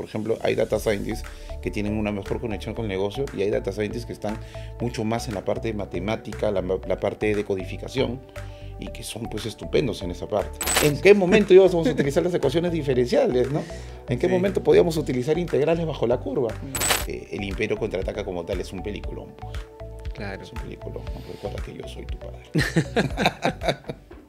Por ejemplo, hay data scientists que tienen una mejor conexión con el negocio y hay data scientists que están mucho más en la parte de matemática, la, la parte de codificación y que son pues estupendos en esa parte. ¿En qué momento íbamos a utilizar las ecuaciones diferenciales, no? ¿En qué momento podíamos utilizar integrales bajo la curva? Eh, el Imperio contraataca como tal es un peliculón. Pues. Claro. Es un peliculón. Recuerda que yo soy tu padre.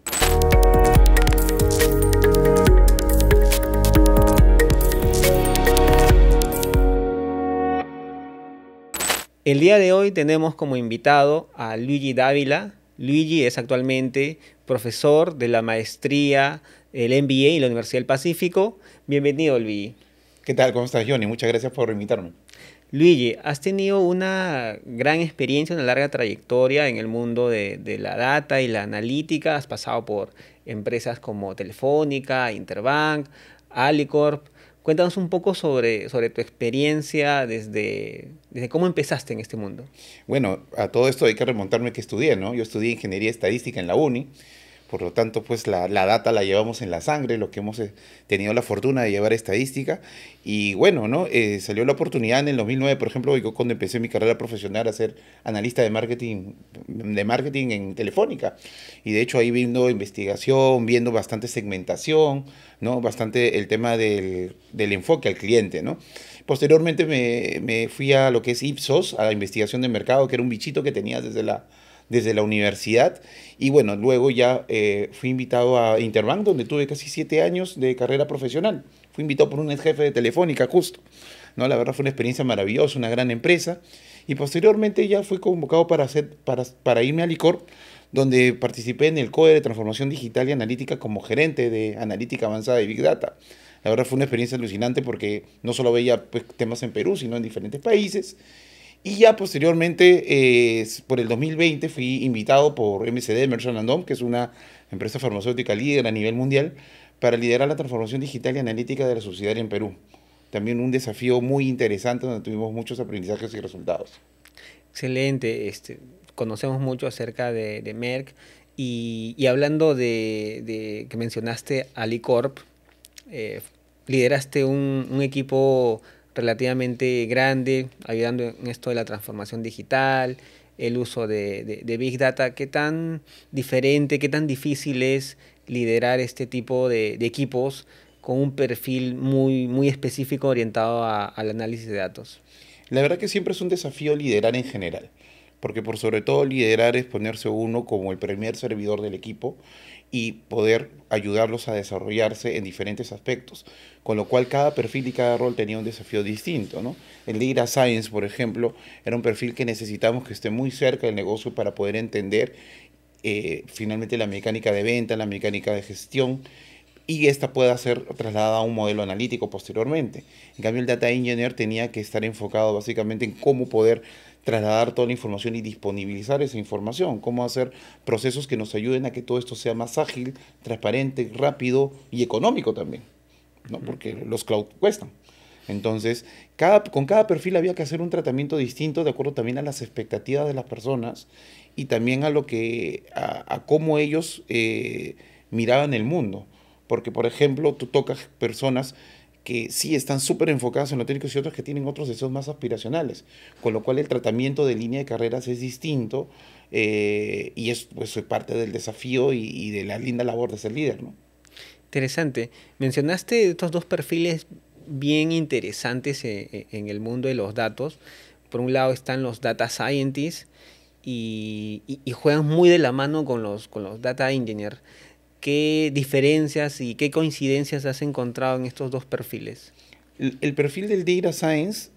El día de hoy tenemos como invitado a Luigi Dávila. Luigi es actualmente profesor de la maestría, el MBA y la Universidad del Pacífico. Bienvenido, Luigi. ¿Qué tal? ¿Cómo estás, Johnny? Muchas gracias por invitarme. Luigi, has tenido una gran experiencia, una larga trayectoria en el mundo de, la data y la analítica. Has pasado por empresas como Telefónica, Interbank, Alicorp. Cuéntanos un poco sobre, sobre tu experiencia desde, desde cómo empezaste en este mundo. Bueno, a todo esto hay que remontarme que estudié, ¿no? Yo estudié ingeniería estadística en la UNI por lo tanto, pues la, data la llevamos en la sangre, lo que hemos eh, tenido la fortuna de llevar estadística. Y bueno, ¿no? Eh, salió la oportunidad en el 2009, por ejemplo, yo cuando empecé mi carrera profesional a ser analista de marketing, de marketing en Telefónica. Y de hecho ahí viendo investigación, viendo bastante segmentación, ¿no? Bastante el tema del, del enfoque al cliente, ¿no? Posteriormente me, me fui a lo que es Ipsos, a la investigación de mercado, que era un bichito que tenía desde la desde la universidad. Y bueno, luego ya eh, fui invitado a Interbank, donde tuve casi siete años de carrera profesional. Fui invitado por un ex jefe de Telefónica, justo. ¿no? La verdad fue una experiencia maravillosa, una gran empresa. Y posteriormente ya fui convocado para, hacer, para, para irme a Licor, donde participé en el CODE de Transformación Digital y Analítica como gerente de Analítica Avanzada y Big Data. La verdad fue una experiencia alucinante porque no solo veía pues, temas en Perú, sino en diferentes países. Y ya posteriormente, eh, por el 2020, fui invitado por MCD, Merchant Dome, que es una empresa farmacéutica líder a nivel mundial, para liderar la transformación digital y analítica de la sociedad en Perú. También un desafío muy interesante donde tuvimos muchos aprendizajes y resultados. Excelente, este, conocemos mucho acerca de, Merck y, y hablando de, de, que mencionaste Alicorp, eh, lideraste un equipo relativamente grande, ayudando en esto de la transformación digital, el uso de, Big Data. ¿Qué tan diferente, qué tan difícil es liderar este tipo de, equipos con un perfil muy, muy específico orientado al análisis de datos? La verdad que siempre es un desafío liderar en general, porque por sobre todo liderar es ponerse uno como el primer servidor del equipo y poder ayudarlos a desarrollarse en diferentes aspectos, con lo cual cada perfil y cada rol tenía un desafío distinto. ¿no? El Data Science, por ejemplo, era un perfil que necesitamos que esté muy cerca del negocio para poder entender eh, finalmente la mecánica de venta, la mecánica de gestión, y esta pueda ser trasladada a un modelo analítico posteriormente. En cambio, el Data Engineer tenía que estar enfocado básicamente en cómo poder trasladar toda la información y disponibilizar esa información, cómo hacer procesos que nos ayuden a que todo esto sea más ágil, transparente, rápido y económico también, ¿no? porque los cloud cuestan. Entonces, cada, con cada perfil había que hacer un tratamiento distinto de acuerdo también a las expectativas de las personas y también a lo que a, cómo ellos eh, miraban el mundo. Porque, por ejemplo, tú tocas personas que sí están súper enfocadas en lo técnico y otros que tienen otros deseos más aspiracionales, con lo cual el tratamiento de línea de carreras es distinto eh, y es pues, parte del desafío y, de la linda labor de ser líder. ¿no? Interesante. Mencionaste estos dos perfiles bien interesantes eh, eh, en, el mundo de los datos. Por un lado están los data scientists y, y juegan muy de la mano con los, con los data engineers. ¿Qué diferencias y qué coincidencias has encontrado en estos dos perfiles? El, perfil del Data Science,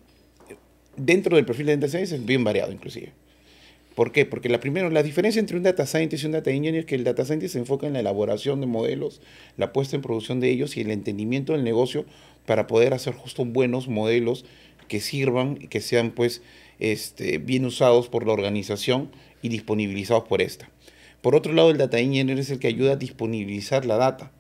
dentro del perfil de Data Science, es bien variado inclusive. ¿Por qué? Porque la primera, la diferencia entre un Data Scientist y un Data Engineer es que el Data Scientist se enfoca en la elaboración de modelos, la puesta en producción de ellos y el entendimiento del negocio para poder hacer justo buenos modelos que sirvan y que sean pues este, bien usados por la organización y disponibilizados por esta. Por otro lado, el data engineer es el que ayuda a disponibilizar la data.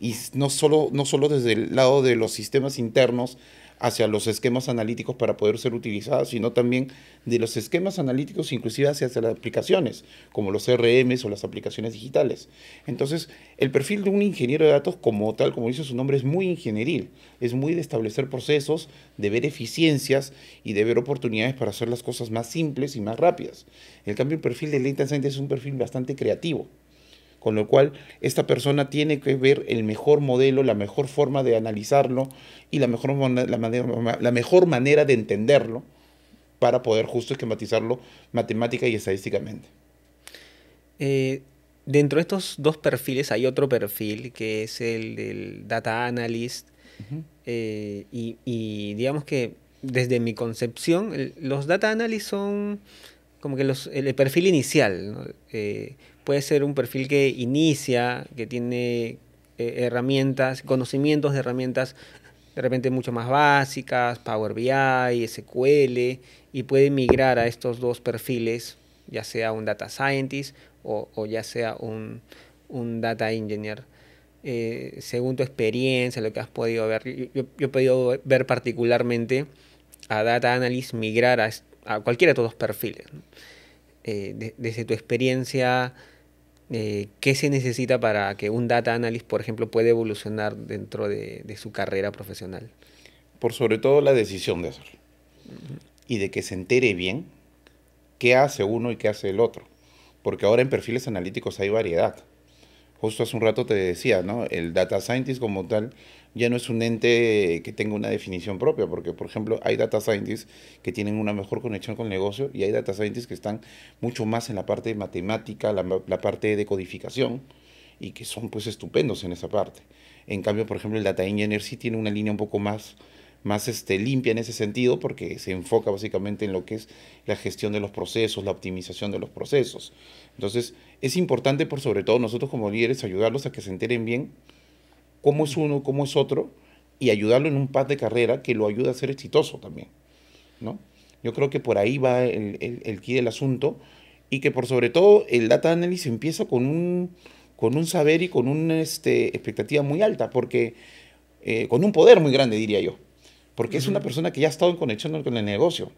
Y no solo, no solo desde el lado de los sistemas internos hacia los esquemas analíticos para poder ser utilizados, sino también de los esquemas analíticos inclusive hacia, las aplicaciones, como los CRMs o las aplicaciones digitales. Entonces, el perfil de un ingeniero de datos como tal, como dice su nombre, es muy ingenieril, es muy de establecer procesos, de ver eficiencias y de ver oportunidades para hacer las cosas más simples y más rápidas. En cambio, el perfil de Data Scientist es un perfil bastante creativo con lo cual esta persona tiene que ver el mejor modelo, la mejor forma de analizarlo y la mejor, la manera, la mejor manera de entenderlo para poder justo esquematizarlo matemática y estadísticamente. Eh, dentro de estos dos perfiles hay otro perfil que es el del data analyst eh, y, digamos que desde mi concepción los data analysts son como que los, el perfil inicial. Eh, puede ser un perfil que inicia, que tiene eh, herramientas, conocimientos de herramientas de repente mucho más básicas, Power BI, SQL, y puede migrar a estos dos perfiles, ya sea un data scientist o, ya sea un, data engineer. Eh, según tu experiencia, lo que has podido ver, yo, he podido ver particularmente a data analyst migrar a, a cualquiera de estos dos perfiles. Eh, desde tu experiencia, eh, qué se necesita para que un data analyst, por ejemplo, pueda evolucionar dentro de, su carrera profesional. Por sobre todo la decisión de hacerlo. Y de que se entere bien qué hace uno y qué hace el otro. Porque ahora en perfiles analíticos hay variedad. Justo hace un rato te decía, ¿no? El data scientist como tal ya no es un ente que tenga una definición propia, porque por ejemplo hay data scientists que tienen una mejor conexión con el negocio y hay data scientists que están mucho más en la parte de matemática, la, parte de codificación y que son pues estupendos en esa parte. En cambio, por ejemplo, el data engineer sí tiene una línea un poco más más este, limpia en ese sentido porque se enfoca básicamente en lo que es la gestión de los procesos, la optimización de los procesos. Entonces, es importante por sobre todo nosotros como líderes ayudarlos a que se enteren bien cómo es uno, cómo es otro, y ayudarlo en un path de carrera que lo ayude a ser exitoso también, ¿no? Yo creo que por ahí va el, el, el key del asunto y que por sobre todo el data analysis empieza con un, con un saber y con una este, expectativa muy alta, porque eh, con un poder muy grande, diría yo, porque es una persona que ya ha estado en conexión con el negocio.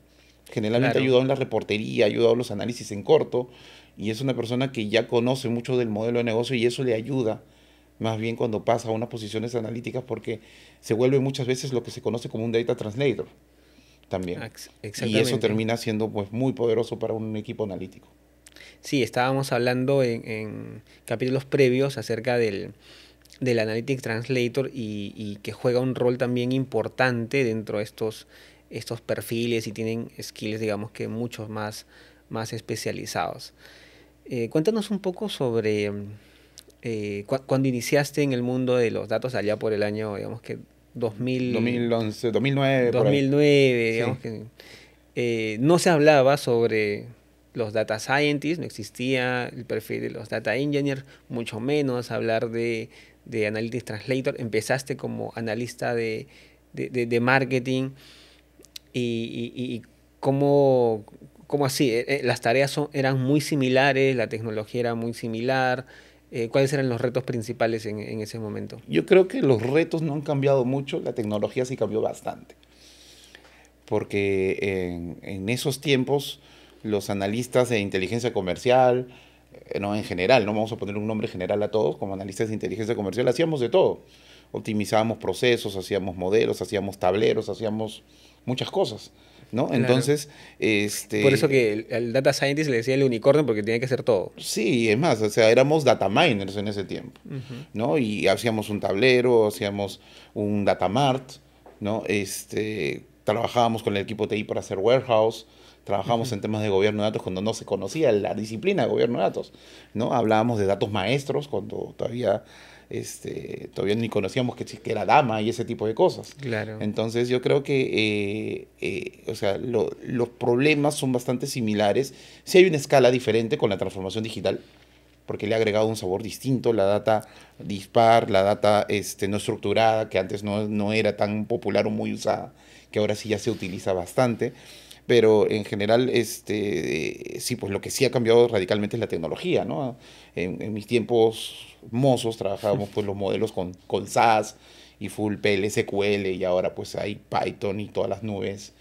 Generalmente ha ayudado en la reportería, ha ayudado en los análisis en corto, y es una persona que ya conoce mucho del modelo de negocio y eso le ayuda más bien cuando pasa a unas posiciones analíticas porque se vuelve muchas veces lo que se conoce como un data translator también. Y eso termina siendo pues muy poderoso para un equipo analítico. Sí, estábamos hablando en, capítulos previos acerca del, del Analytics Translator y, que juega un rol también importante dentro de estos, estos perfiles y tienen skills, digamos que muchos más, más especializados. Eh, cuéntanos un poco sobre eh, cuando iniciaste en el mundo de los datos allá por el año, digamos que 2000, 2011, 2009. 2009, digamos que eh, no se hablaba sobre los data scientists, no existía el perfil de los data engineers, mucho menos hablar de, de analytics translator. Empezaste como analista de, de, marketing y, y, cómo, cómo, así, eh, las tareas son, eran muy similares, la tecnología era muy similar. Eh, ¿Cuáles eran los retos principales en, ese momento? Yo creo que los retos no han cambiado mucho, la tecnología sí cambió bastante. Porque en, esos tiempos los analistas de inteligencia comercial, eh, no en general, no vamos a poner un nombre general a todos, como analistas de inteligencia comercial hacíamos de todo. Optimizábamos procesos, hacíamos modelos, hacíamos tableros, hacíamos muchas cosas. ¿no? Entonces, este... Por eso que el, data scientist le decía el unicornio porque tenía que hacer todo. Sí, es más, o sea, éramos data miners en ese tiempo, ¿no? Y hacíamos un tablero, hacíamos un data mart, ¿no? Este, trabajábamos con el equipo TI para hacer warehouse, trabajábamos en temas de gobierno de datos cuando no se conocía la disciplina de gobierno de datos, ¿no? Hablábamos de datos maestros cuando todavía este, todavía ni conocíamos que, que, era dama y ese tipo de cosas. Claro. Entonces yo creo que eh, eh, o sea, los problemas son bastante similares. Si hay una escala diferente con la transformación digital, porque le ha agregado un sabor distinto, la data dispar, la data este, no estructurada, que antes no, no era tan popular o muy usada, que ahora sí ya se utiliza bastante. Pero en general, este, sí, pues lo que sí ha cambiado radicalmente es la tecnología, ¿no? En, mis tiempos mozos trabajábamos pues los modelos con, con SAS y full PLSQL y ahora pues hay Python y todas las nubes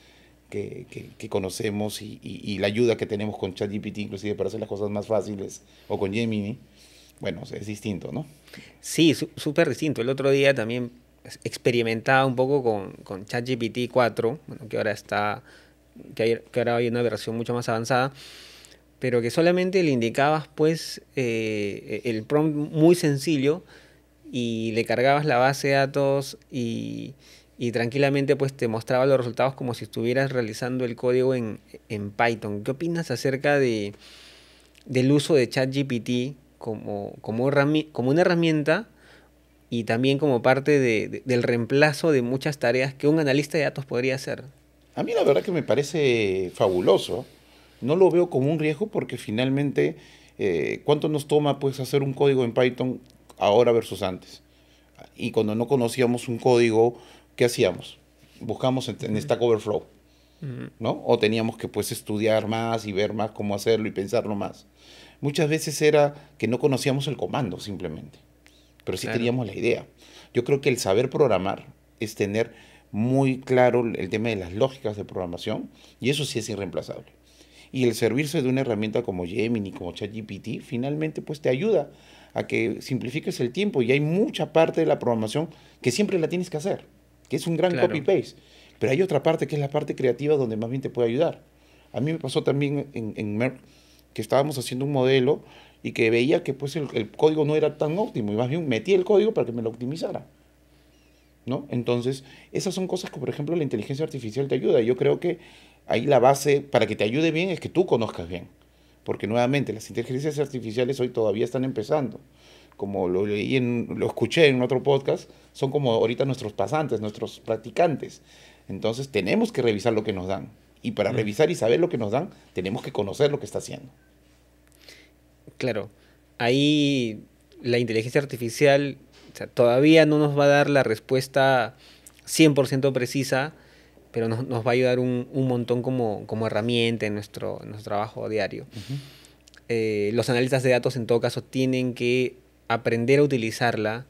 que, que, conocemos y, y, la ayuda que tenemos con ChatGPT inclusive para hacer las cosas más fáciles o con Gemini, bueno, es distinto, ¿no? Sí, súper distinto. El otro día también experimentaba un poco con, con ChatGPT 4, bueno, que ahora está que, hay, que ahora hay una versión mucho más avanzada, pero que solamente le indicabas pues eh, el prompt muy sencillo y le cargabas la base de datos y, y, tranquilamente pues te mostraba los resultados como si estuvieras realizando el código en, en Python. ¿Qué opinas acerca de, del uso de ChatGPT como, como, como una herramienta y también como parte de, del reemplazo de muchas tareas que un analista de datos podría hacer? A mí la verdad que me parece fabuloso. No lo veo como un riesgo porque finalmente, eh, ¿cuánto nos toma pues hacer un código en Python ahora versus antes? Y cuando no conocíamos un código, ¿qué hacíamos? Buscamos en, Stack Overflow, ¿no? O teníamos que pues estudiar más y ver más cómo hacerlo y pensarlo más. Muchas veces era que no conocíamos el comando simplemente, pero sí teníamos la idea. Yo creo que el saber programar es tener muy claro el tema de las lógicas de programación y eso sí es irreemplazable. Y el servirse de una herramienta como Gemini, como ChatGPT, finalmente pues te ayuda a que simplifiques el tiempo y hay mucha parte de la programación que siempre la tienes que hacer, que es un gran copy-paste. Pero hay otra parte que es la parte creativa donde más bien te puede ayudar. A mí me pasó también en, en que estábamos haciendo un modelo y que veía que pues el, el, código no era tan óptimo y más bien metí el código para que me lo optimizara. ¿No? Entonces, esas son cosas que, por ejemplo, la inteligencia artificial te ayuda. Yo creo que ahí la base para que te ayude bien es que tú conozcas bien. Porque nuevamente, las inteligencias artificiales hoy todavía están empezando. Como lo leí en, lo escuché en otro podcast, son como ahorita nuestros pasantes, nuestros practicantes. Entonces, tenemos que revisar lo que nos dan. Y para mm. revisar y saber lo que nos dan, tenemos que conocer lo que está haciendo. Claro. Ahí la inteligencia artificial todavía no nos va a dar la respuesta 100% precisa, pero nos, va a ayudar un, montón como, herramienta en nuestro, nuestro trabajo diario. Eh, los analistas de datos, en todo caso, tienen que aprender a utilizarla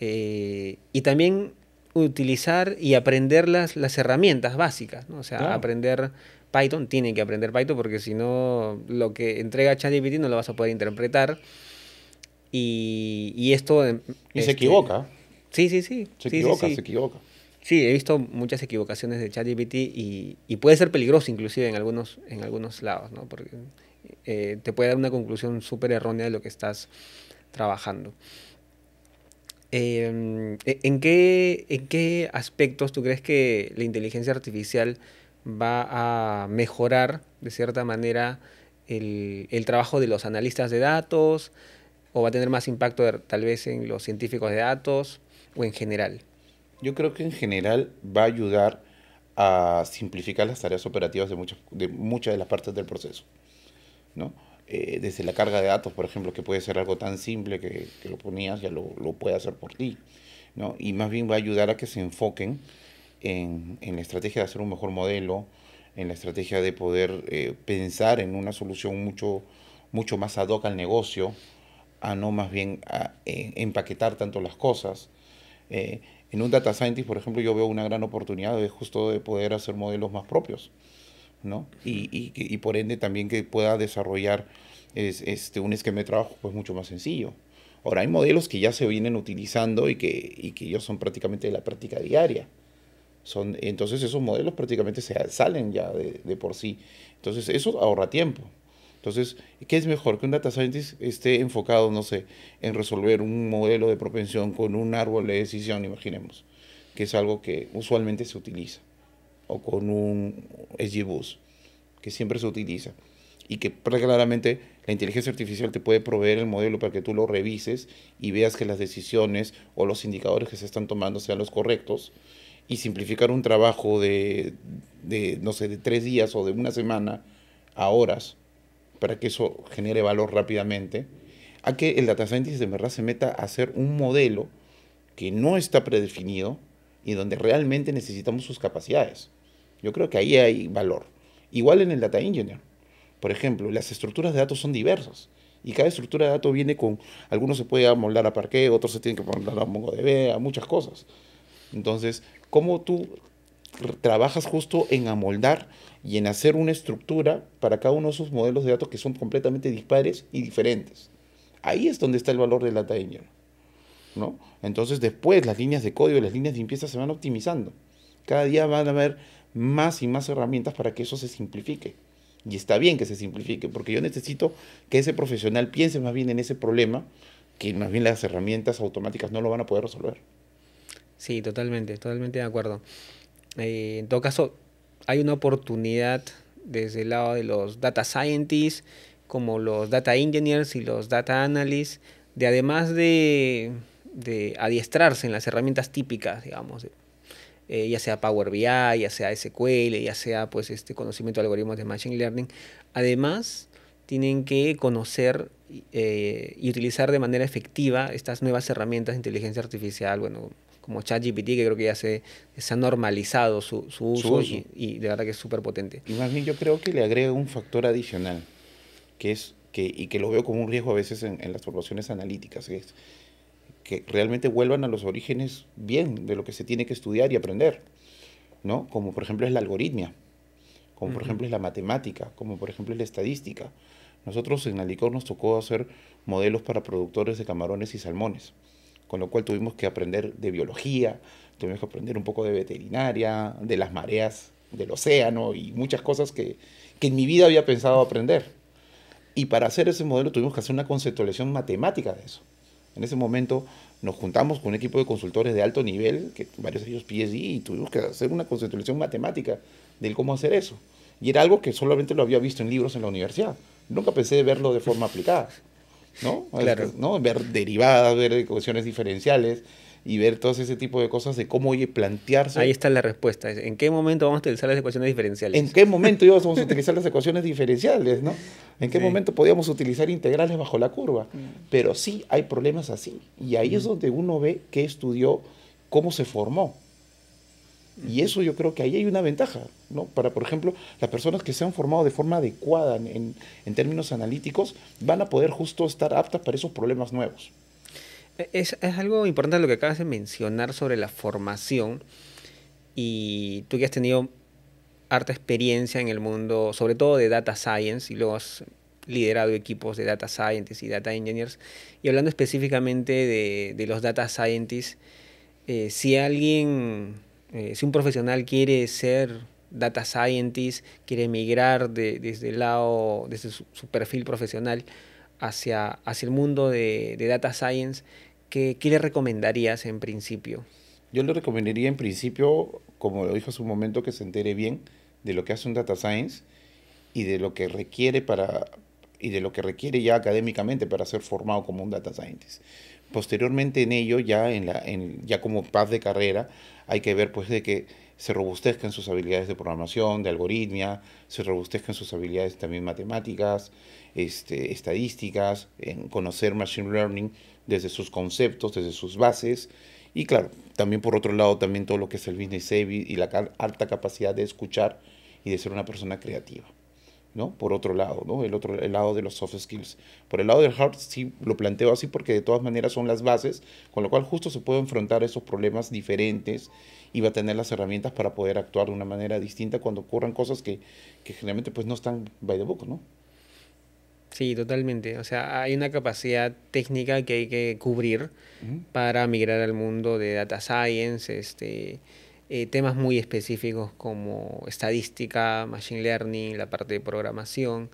eh, y también utilizar y aprender las, las herramientas básicas, O sea, aprender Python, tienen que aprender Python porque si no, lo que entrega ChatGPT no lo vas a poder interpretar. Y, esto... Y se este, equivoca. Sí, sí, sí. Se equivoca, se equivoca. Sí, he visto muchas equivocaciones de ChatGPT y, y puede ser peligroso inclusive en algunos, en algunos lados, ¿no? Porque eh, te puede dar una conclusión súper errónea de lo que estás trabajando. Em, e, ¿en, qué, ¿En qué aspectos tú crees que la inteligencia artificial va a mejorar de cierta manera el, el trabajo de los analistas de datos, o va a tener más impacto tal vez en los científicos de datos o en general? Yo creo que en general va a ayudar a simplificar las tareas operativas de, muchas de muchas de las partes del proceso. ¿no? Eh, desde la carga de datos, por ejemplo, que puede ser algo tan simple que, lo ponías, ya lo, lo, puede hacer por ti. ¿no? Y más bien va a ayudar a que se enfoquen en, en la estrategia de hacer un mejor modelo, en la estrategia de poder eh, pensar en una solución mucho, mucho más ad hoc al negocio, a no más bien a, eh, empaquetar tanto las cosas. Eh, en un data scientist, por ejemplo, yo veo una gran oportunidad de justo de poder hacer modelos más propios, ¿no? Y, y, y por ende también que pueda desarrollar es, este, un esquema de trabajo pues mucho más sencillo. Ahora, hay modelos que ya se vienen utilizando y que, y que ellos son prácticamente de la práctica diaria. Son, entonces esos modelos prácticamente se salen ya de, de por sí. Entonces eso ahorra tiempo. Entonces, ¿qué es mejor? Que un data scientist esté enfocado, no sé, en resolver un modelo de propensión con un árbol de decisión, imaginemos, que es algo que usualmente se utiliza, o con un SGBus, que siempre se utiliza, y que claramente la inteligencia artificial te puede proveer el modelo para que tú lo revises y veas que las decisiones o los indicadores que se están tomando sean los correctos, y simplificar un trabajo de, de no sé, de tres días o de una semana a horas para que eso genere valor rápidamente, a que el data scientist de verdad se meta a hacer un modelo que no está predefinido y donde realmente necesitamos sus capacidades. Yo creo que ahí hay valor. Igual en el Data Engineer. Por ejemplo, las estructuras de datos son diversas. Y cada estructura de datos viene con, algunos se puede amoldar a Parquet, otros se tienen que amoldar a MongoDB, a muchas cosas. Entonces, ¿cómo tú trabajas justo en amoldar y en hacer una estructura para cada uno de esos modelos de datos que son completamente dispares y diferentes? Ahí es donde está el valor del Data Engineer. ¿no? Entonces, después las líneas de código y las líneas de limpieza se van optimizando. Cada día van a haber más y más herramientas para que eso se simplifique. Y está bien que se simplifique, porque yo necesito que ese profesional piense más bien en ese problema, que más bien las herramientas automáticas no lo van a poder resolver. Sí, totalmente, totalmente de acuerdo. Eh, en todo caso, hay una oportunidad desde el lado de los data scientists, como los data engineers y los data analysts, de además de, de adiestrarse en las herramientas típicas, digamos, eh, ya sea Power BI, ya sea SQL, ya sea pues este conocimiento de algoritmos de Machine Learning. Además, tienen que conocer eh, y utilizar de manera efectiva estas nuevas herramientas de inteligencia artificial, bueno, como ChatGPT, que creo que ya se, se ha normalizado su, uso, Y, de verdad que es súper potente. Y más bien yo creo que le agrega un factor adicional, que es que, y que lo veo como un riesgo a veces en, en las formaciones analíticas, es que realmente vuelvan a los orígenes bien de lo que se tiene que estudiar y aprender, ¿no? Como por ejemplo es la algoritmia, como por ejemplo es la matemática, como por ejemplo es la estadística. Nosotros en Alicor nos tocó hacer modelos para productores de camarones y salmones, con lo cual tuvimos que aprender de biología, tuvimos que aprender un poco de veterinaria, de las mareas del océano y muchas cosas que, que en mi vida había pensado aprender. Y para hacer ese modelo tuvimos que hacer una conceptualización matemática de eso. En ese momento nos juntamos con un equipo de consultores de alto nivel, que varios de ellos PhD, y tuvimos que hacer una conceptualización matemática del cómo hacer eso. Y era algo que solamente lo había visto en libros en la universidad. Nunca pensé de verlo de forma aplicada. ¿No? Claro. ¿no? Ver derivadas, ver ecuaciones diferenciales, y ver todo ese tipo de cosas de cómo oye, plantearse. Ahí está la respuesta. ¿En qué momento vamos a utilizar las ecuaciones diferenciales? ¿En qué momento íbamos a utilizar las ecuaciones diferenciales? ¿no? ¿En qué momento podíamos utilizar integrales bajo la curva? Mm. Pero sí hay problemas así. Y ahí es mm. donde uno ve qué estudió, cómo se formó. Y eso yo creo que ahí hay una ventaja, ¿no? Para, por ejemplo, las personas que se han formado de forma adecuada en, en términos analíticos van a poder justo estar aptas para esos problemas nuevos. Es, algo importante lo que acabas de mencionar sobre la formación y tú que has tenido harta experiencia en el mundo, sobre todo de data science, y luego has liderado equipos de data scientists y data engineers, y hablando específicamente de, los data scientists, eh, si alguien, eh, si un profesional quiere ser data scientist, quiere migrar desde el lado, desde su, perfil profesional hacia, hacia el mundo de, de data science, ¿qué, le recomendarías en principio? Yo le recomendaría en principio, como lo dijo hace un momento, que se entere bien de lo que hace un data science y de lo que requiere para y de lo que requiere ya académicamente para ser formado como un data scientist. Posteriormente en ello, ya, en la, en, ya como paz de carrera, hay que ver pues de que se robustezcan sus habilidades de programación, de algoritmia, se robustezcan sus habilidades también matemáticas, este, estadísticas, en conocer machine learning, desde sus conceptos, desde sus bases. Y claro, también por otro llado, también todo lo que es el business savvy y la alta capacidad de escuchar y de ser una persona creativa. ¿No? Por otro lado, ¿no? El otro el lado de los soft skills. Por el lado del hard sí lo planteo así porque de todas maneras son las bases, con lo cual justo se puede enfrentar esos problemas diferentes y va a tener las herramientas para poder actuar de una manera distinta cuando ocurran cosas que, que generalmente pues no están by the book, ¿no? Sí, totalmente. O sea, hay una capacidad técnica que hay que cubrir para migrar al mundo de data science, este, eh, temas muy específicos como estadística, machine learning, la parte de programación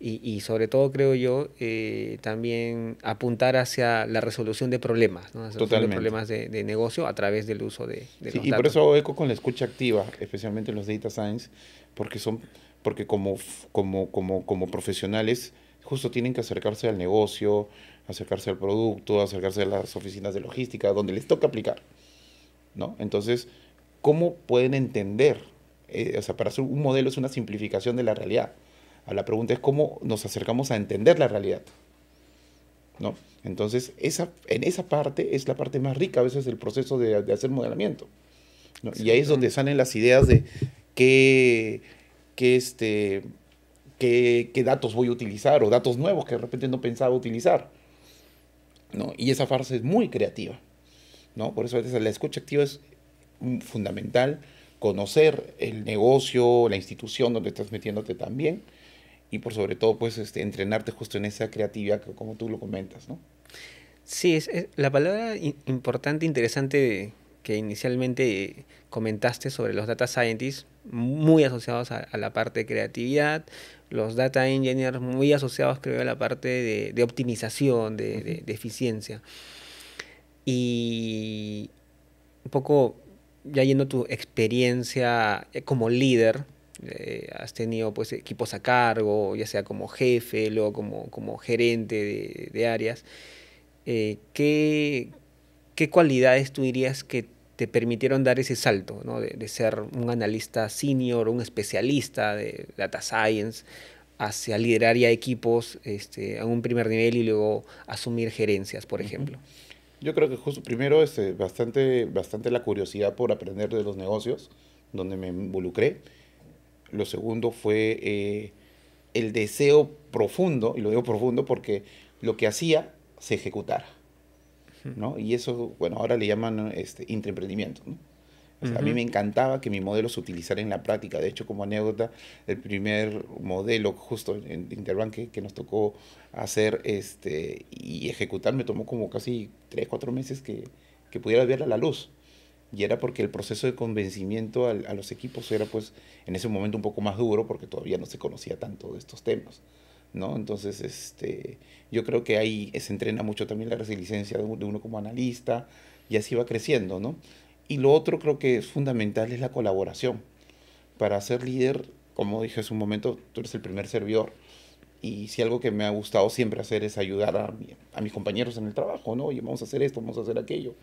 y, y sobre todo, creo yo, eh, también apuntar hacia la resolución de problemas, ¿no? de problemas de, de, negocio a través del uso de, de sí, Y por eso eco con la escucha activa, especialmente en los data science, porque son porque como, como, como, como profesionales justo tienen que acercarse al negocio, acercarse al producto, acercarse a las oficinas de logística, donde les toca aplicar. ¿no? Entonces, ¿cómo pueden entender? Eh, o sea, para hacer un modelo es una simplificación de la realidad. La pregunta es cómo nos acercamos a entender la realidad. ¿no? Entonces, esa, en esa parte es la parte más rica a veces del proceso de, hacer modelamiento. y ahí es donde salen las ideas de qué qué, este, qué, qué datos voy a utilizar o datos nuevos que de repente no pensaba utilizar. ¿no? Y esa fase es muy creativa. ¿no? Por eso a veces la escucha activa es fundamental, conocer el negocio, la institución donde estás metiéndote también y por sobre todo pues este, entrenarte justo en esa creatividad que, como tú lo comentas, ¿no? Sí, es, la palabra importante, interesante que inicialmente comentaste sobre los data scientists, muy asociados a, la parte de creatividad, los data engineers muy asociados creo a la parte de, optimización, de, de, eficiencia. Y un poco ya yendo tu experiencia eh, como líder, eh, has tenido pues equipos a cargo, ya sea como jefe, luego como, como gerente de, áreas. Eh, ¿qué, ¿qué, cualidades tú dirías que te permitieron dar ese salto, ¿no? de, ser un analista senior, un especialista de data science, hacia liderar ya equipos este, a un primer nivel y luego asumir gerencias, por ejemplo? Yo creo que justo primero este, bastante, bastante la curiosidad por aprender de los negocios, donde me involucré. Lo segundo fue eh, el deseo profundo, y lo digo profundo porque lo que hacía se ejecutara. ¿no? Y eso, bueno, ahora le llaman este, intraemprendimiento. ¿no? A mí me encantaba que mi modelo se utilizara en la práctica. De hecho, como anécdota, el primer modelo justo en Interbank que, nos tocó hacer este, y ejecutar me tomó como casi 3, 4 meses que, que pudiera ver a la luz. Y era porque el proceso de convencimiento a, a, los equipos era pues en ese momento un poco más duro porque todavía no se conocía tanto de estos temas. ¿no? Entonces, este, yo creo que ahí se entrena mucho también la resiliencia de uno como analista y así va creciendo, ¿no? Y lo otro creo que es fundamental es la colaboración. Para ser líder, como dije hace un momento, tú eres el primer servidor. Y si algo que me ha gustado siempre hacer es ayudar a, a mis compañeros en el trabajo, ¿no? Oye, vamos a hacer esto, vamos a hacer aquello.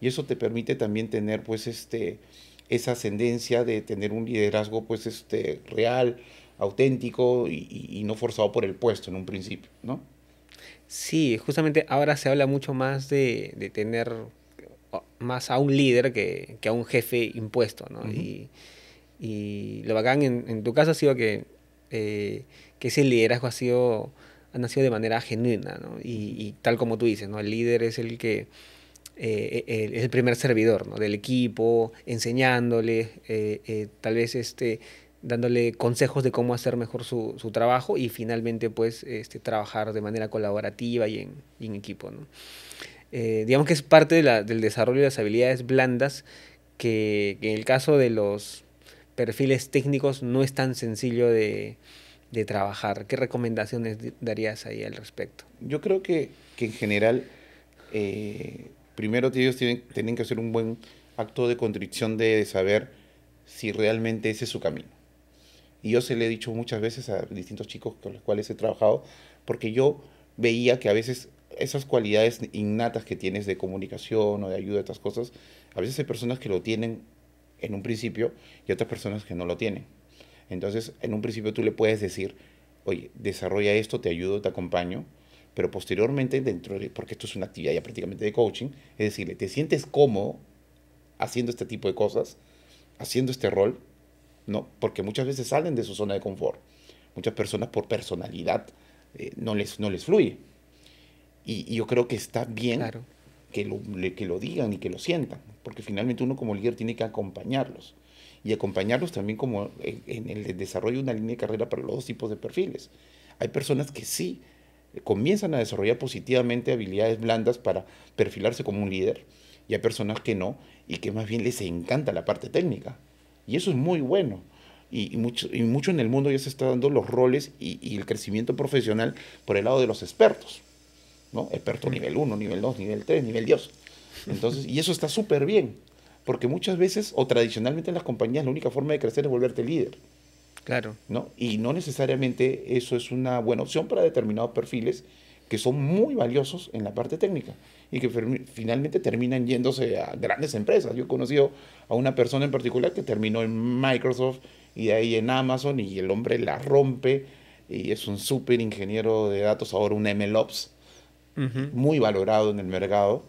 Y eso te permite también tener, pues, este, esa ascendencia de tener un liderazgo, pues, este, real, auténtico y, y, no forzado por el puesto en un principio, ¿no? Sí, justamente ahora se habla mucho más de, de tener más a un líder que, que a un jefe impuesto, ¿no? y, y, lo bacán en, en, tu caso ha sido que, eh, que ese liderazgo ha sido ha nacido de manera genuina, ¿no? Y, y, tal como tú dices, ¿no? El líder es el que eh, es el primer servidor, ¿no? Del equipo, enseñándole, eh, tal vez este dándole consejos de cómo hacer mejor su, su trabajo y finalmente pues este, trabajar de manera colaborativa y en, y en equipo. ¿no? Eh, digamos que es parte del desarrollo de las habilidades blandas que, en el caso de los perfiles técnicos no es tan sencillo de, trabajar. ¿Qué recomendaciones darías ahí al respecto? Yo creo que, en general, eh, primero ellos tienen, tienen que hacer un buen acto de contrición de saber si realmente ese es su camino. Y yo se le he dicho muchas veces a distintos chicos con los cuales he trabajado, porque yo veía que a veces esas cualidades innatas que tienes de comunicación o de ayuda a estas cosas, a veces hay personas que lo tienen en un principio y otras personas que no lo tienen. Entonces, en un principio tú le puedes decir, oye, desarrolla esto, te ayudo, te acompaño, pero posteriormente, dentro de, porque esto es una actividad ya prácticamente de coaching, es decirle, ¿te sientes cómodo haciendo este tipo de cosas, haciendo este rol? No, porque muchas veces salen de su zona de confort. Muchas personas por personalidad eh, no, les, no les fluye. Y, yo creo que está bien que, lo, que lo digan y que lo sientan, porque finalmente uno como líder tiene que acompañarlos. Y acompañarlos también como en, el desarrollo de una línea de carrera para los dos tipos de perfiles. Hay personas que sí comienzan a desarrollar positivamente habilidades blandas para perfilarse como un líder, y hay personas que no, y que más bien les encanta la parte técnica. Y eso es muy bueno. Y, mucho, y mucho en el mundo ya se está dando los roles y, y el crecimiento profesional por el lado de los expertos. ¿No? Experto nivel 1, nivel 2, nivel 3, nivel Dios. Entonces, y eso está súper bien, porque muchas veces o tradicionalmente en las compañías la única forma de crecer es volverte líder. Claro. ¿no? Y no necesariamente eso es una buena opción para determinados perfiles que son muy valiosos en la parte técnica y que finalmente terminan yéndose a grandes empresas. Yo he conocido a una persona en particular que terminó en Microsoft y de ahí en Amazon y el hombre la rompe y es un súper ingeniero de datos, ahora un MLOps muy valorado en el mercado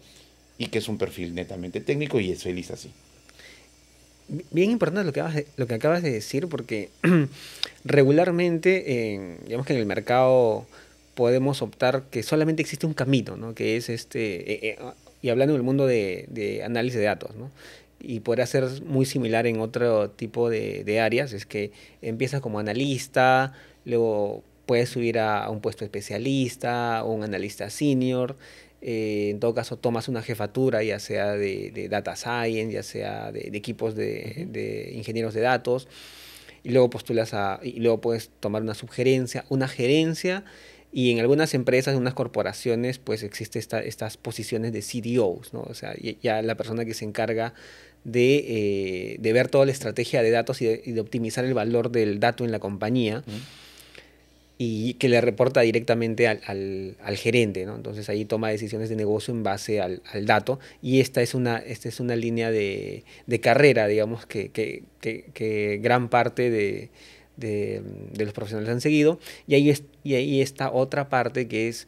y que es un perfil netamente técnico y es feliz así. bien importante lo que acabas de, lo que acabas de decir, porque regularmente, digamos que en el mercado podemos optar que solamente existe un camino, ¿no? que es este, eh, eh, y hablando del mundo de, de análisis de datos, ¿no? y podría ser muy similar en otro tipo de, de, áreas, es que empiezas como analista, luego puedes subir a, un puesto especialista o un analista senior, eh, en todo caso tomas una jefatura, ya sea de, de data science, ya sea de, equipos de, ingenieros de datos, y luego postulas a, y luego puedes tomar una sugerencia, una gerencia, y en algunas empresas, en unas corporaciones, pues existe esta, estas posiciones de CDOs, ¿no? O sea, ya la persona que se encarga de, eh, de ver toda la estrategia de datos y de, optimizar el valor del dato en la compañía. Y que le reporta directamente al, al, al, gerente, ¿no? Entonces ahí toma decisiones de negocio en base al, al dato. Y esta es una, esta es una línea de, de carrera, digamos, que, que, que, que gran parte de, de, los profesionales han seguido. Y ahí, es, y ahí está otra parte que es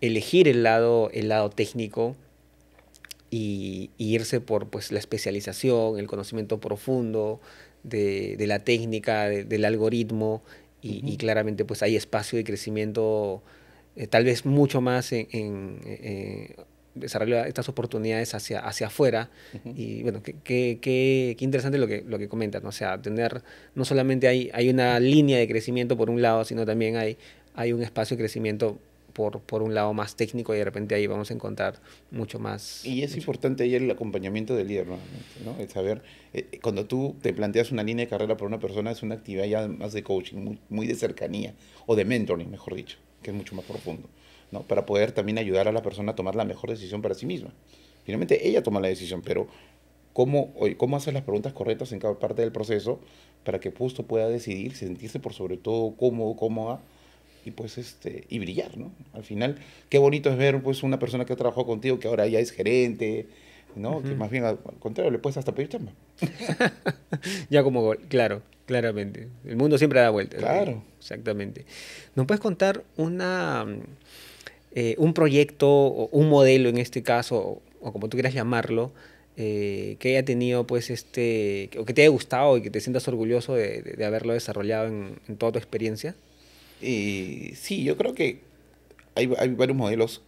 elegir el lado, el lado técnico y, irse por pues, la especialización, el conocimiento profundo de, de la técnica, del algoritmo. Y, claramente pues hay espacio de crecimiento eh, tal vez mucho más en, en eh, desarrollar estas oportunidades hacia, hacia afuera. Y bueno, qué, qué, qué, interesante lo que, lo que comentas, ¿no? O sea, tener, no solamente hay, hay una línea de crecimiento por un lado, sino también hay, hay un espacio de crecimiento por, por un lado más técnico y de repente ahí vamos a encontrar mucho más. Y es importante ahí el acompañamiento del líder, ¿no? El saber, eh, cuando tú te planteas una línea de carrera por una persona, es una actividad ya más de coaching, muy, muy de cercanía, o de mentoring, mejor dicho, que es mucho más profundo para poder también ayudar a la persona a tomar la mejor decisión para sí misma. Finalmente ella toma la decisión, pero ¿cómo, cómo hacer las preguntas correctas en cada parte del proceso para que justo pueda decidir, sentirse por sobre todo cómodo, cómoda y pues este y brillar, ¿no? Al final, qué bonito es ver pues una persona que ha trabajado contigo que ahora ya es gerente, ¿no? Que más bien al contrario le puedes hasta pedir chamba. ya como claro, claramente. El mundo siempre da vueltas. Claro. Exactamente. ¿Nos puedes contar una eh, un proyecto o un modelo en este caso, o, como tú quieras llamarlo, eh, que haya tenido, pues, este, o que te haya gustado y que te sientas orgulloso de, de, haberlo desarrollado en, en, toda tu experiencia? Eh, sí, yo creo que hay, hay, varios modelos,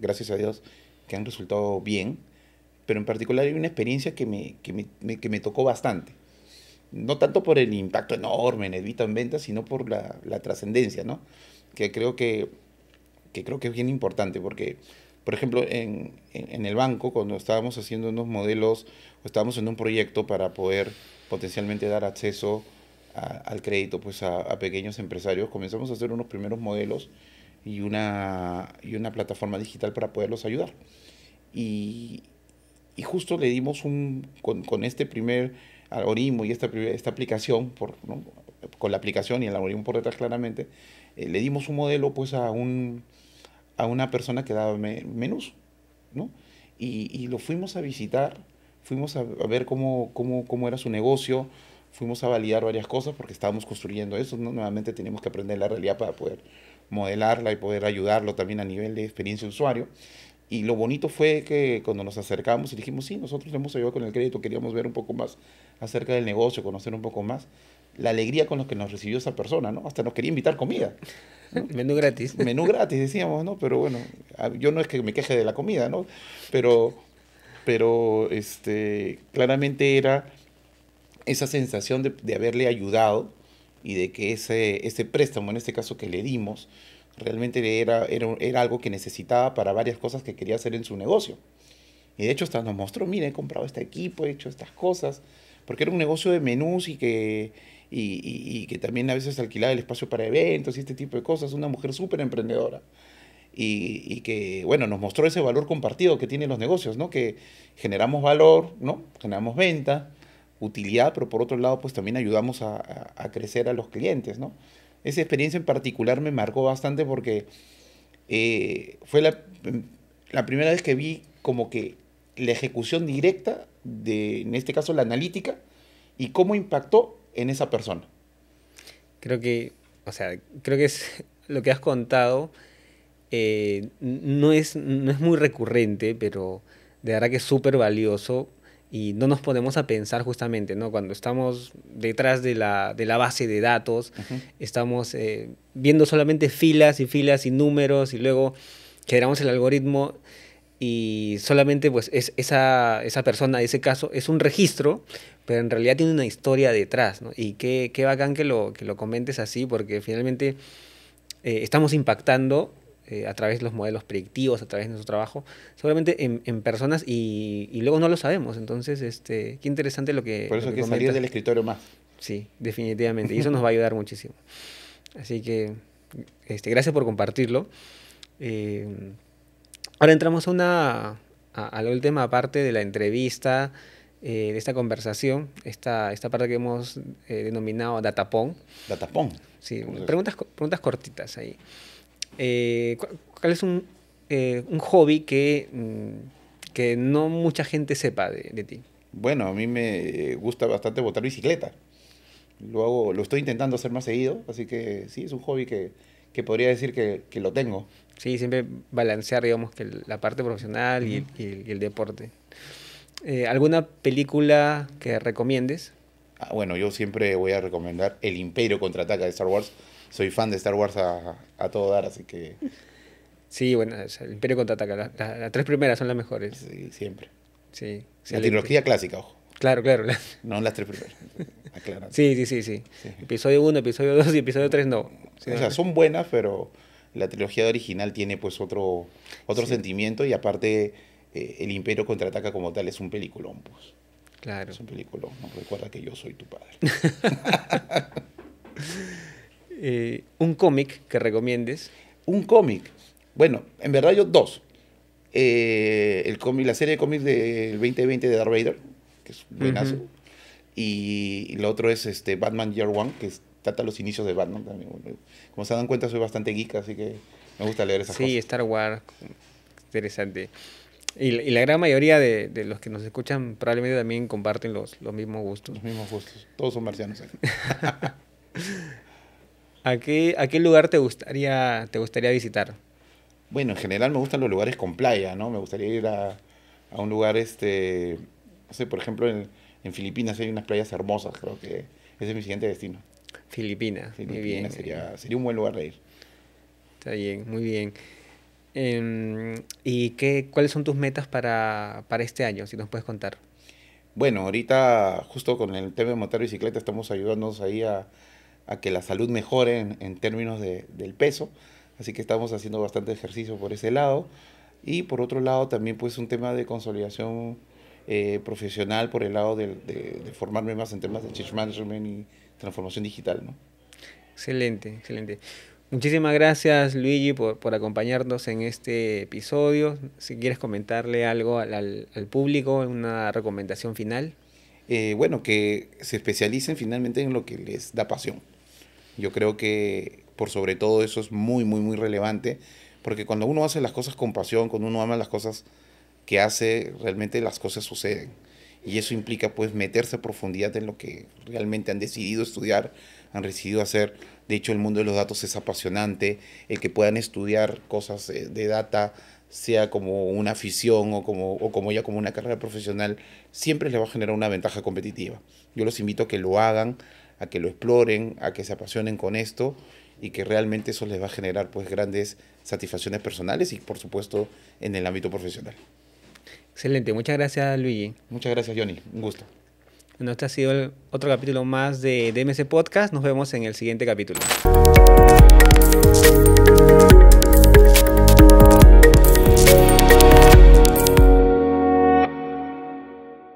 gracias a Dios, que han resultado bien, pero en particular hay una experiencia que me, que me, que me tocó bastante. No tanto por el impacto enorme en el Vita en ventas, sino por la, la trascendencia, ¿no? Que creo que que creo que es bien importante porque, por ejemplo, en, en, el banco, cuando estábamos haciendo unos modelos o estábamos en un proyecto para poder potencialmente dar acceso al crédito pues a, pequeños empresarios, comenzamos a hacer unos primeros modelos y una, y una plataforma digital para poderlos ayudar. Y, y justo le dimos un, con, con este primer algoritmo y esta, esta aplicación, por, con la aplicación y el algoritmo por detrás claramente, eh, le dimos un modelo pues a un, a una persona que daba menús, ¿no? Y, y, lo fuimos a visitar, fuimos a, ver cómo, cómo, cómo, era su negocio, fuimos a validar varias cosas porque estábamos construyendo eso, ¿no? Nuevamente teníamos que aprender la realidad para poder modelarla y poder ayudarlo también a nivel de experiencia de usuario. Y lo bonito fue que cuando nos acercamos y dijimos, sí, nosotros hemos ayudado con el crédito, queríamos ver un poco más acerca del negocio, conocer un poco más, la alegría con la que nos recibió esa persona, ¿no? Hasta nos quería invitar comida. Menú gratis. Menú gratis, decíamos, ¿no? Pero bueno, yo no es que me queje de la comida, ¿no? Pero, pero este, claramente era esa sensación de, de haberle ayudado y de que ese, ese préstamo, en este caso que le dimos, realmente era, era, era algo que necesitaba para varias cosas que quería hacer en su negocio. Y de hecho hasta nos mostró, mire, he comprado este equipo, he hecho estas cosas, porque era un negocio de menús y que y, y, que también a veces alquilaba el espacio para eventos y este tipo de cosas, una mujer súper emprendedora. Y, y, que, bueno, nos mostró ese valor compartido que tienen los negocios, ¿no? Que generamos valor, ¿no? Generamos venta, utilidad, pero por otro lado, pues también ayudamos a, a, crecer a los clientes, ¿no? Esa experiencia en particular me marcó bastante porque eh, fue la, la primera vez que vi como que la ejecución directa de, en este caso, la analítica y cómo impactó en esa persona. Creo que, o sea, creo que es lo que has contado. Eh, no, es, no es muy recurrente, pero de verdad que es súper valioso y no nos ponemos a pensar justamente, ¿no? Cuando estamos detrás de la, de la base de datos, estamos eh, viendo solamente filas y filas y números y luego generamos el algoritmo y solamente pues es esa, esa persona, ese caso, es un registro, pero en realidad tiene una historia detrás, ¿no? Y qué, qué bacán que lo, que lo comentes así, porque finalmente eh, estamos impactando eh, a través de los modelos predictivos, a través de nuestro trabajo, seguramente en, en personas y, y, luego no lo sabemos. Entonces, este, qué interesante lo que... Por eso que, que salir del escritorio más. Sí, definitivamente. Y eso nos va a ayudar muchísimo. Así que, este, gracias por compartirlo. Eh, ahora entramos a una a, a, la última parte de la entrevista, eh, de esta conversación, esta, esta parte que hemos eh, denominado Datapon. Datapon. Sí, preguntas, preguntas cortitas ahí. Eh, ¿Cuál es un, eh, un hobby que, mm, que, no mucha gente sepa de, de, ti? Bueno, a mí me gusta bastante botar bicicleta. Lo, hago, lo estoy intentando hacer más seguido, así que sí, es un hobby que, que podría decir que, que, lo tengo. Sí, siempre balancear, digamos, que la parte profesional uh -huh. y, y, y, el deporte. Eh, ¿Alguna película que recomiendes? Ah, bueno, yo siempre voy a recomendar El Imperio Contraataca de Star Wars soy fan de Star Wars a, a todo dar, así que... Sí, bueno, el Imperio Contraataca, las la, la tres primeras son las mejores. Sí, siempre. Sí. La trilogía clásica, ojo. Claro, claro. No las tres primeras. Aclarando. Sí, sí, sí, sí, sí. Episodio 1, episodio 2 y episodio 3 no. Sí, o sea, son buenas, pero la trilogía original tiene pues otro, otro sí. sentimiento y aparte eh, el Imperio Contraataca como tal es un peliculón, pues. Claro. Es un peliculón. No recuerda que yo soy tu padre. Eh, un cómic que recomiendes. Un cómic. Bueno, en verdad yo dos. Eh, el cómic, la serie de cómics del 2020 de Darth Vader, que es buenazo. Uh -huh. y, y, lo otro es este Batman Year One, que es, trata los inicios de Batman también. Como se dan cuenta, soy bastante geek, así que me gusta leer esas sí, cosas. Sí, Star Wars, interesante. Y, y, la gran mayoría de, de, los que nos escuchan probablemente también comparten los, los mismos gustos. Los mismos gustos. Todos son marcianos. ¿A qué, ¿A qué lugar te gustaría, te gustaría visitar? Bueno, en general me gustan los lugares con playa, ¿no? Me gustaría ir a, a un lugar, este, no sé, por ejemplo, en, en, Filipinas hay unas playas hermosas, creo que ese es mi siguiente destino. Filipinas, Filipinas muy bien. Sería, sería un buen lugar de ir. Está bien, muy bien. Eh, ¿Y qué, cuáles son tus metas para, para este año, si nos puedes contar? Bueno, ahorita justo con el tema de montar bicicleta estamos ayudándonos ahí a, a que la salud mejore en, en términos de, del peso. Así que estamos haciendo bastante ejercicio por ese lado. Y por otro lado también pues un tema de consolidación eh, profesional por el lado de, de, de, formarme más en temas de change management y transformación digital. ¿no? Excelente, excelente. Muchísimas gracias Luigi por, por acompañarnos en este episodio. Si quieres comentarle algo al, al, al público, una recomendación final. Eh, bueno, que se especialicen finalmente en lo que les da pasión. Yo creo que por sobre todo eso es muy, muy, muy relevante, porque cuando uno hace las cosas con pasión, cuando uno ama las cosas que hace, realmente las cosas suceden. Y eso implica pues meterse a profundidad en lo que realmente han decidido estudiar, han decidido hacer. De hecho, el mundo de los datos es apasionante, el que puedan estudiar cosas de data, sea como una afición o como, o como ya como una carrera profesional, siempre les va a generar una ventaja competitiva. Yo los invito a que lo hagan, a que lo exploren, a que se apasionen con esto y que realmente eso les va a generar pues grandes satisfacciones personales y por supuesto en el ámbito profesional. Excelente, muchas gracias Luigi. Muchas gracias Johnny, un gusto. Bueno, este ha sido el otro capítulo más de DMC Podcast. Nos vemos en el siguiente capítulo.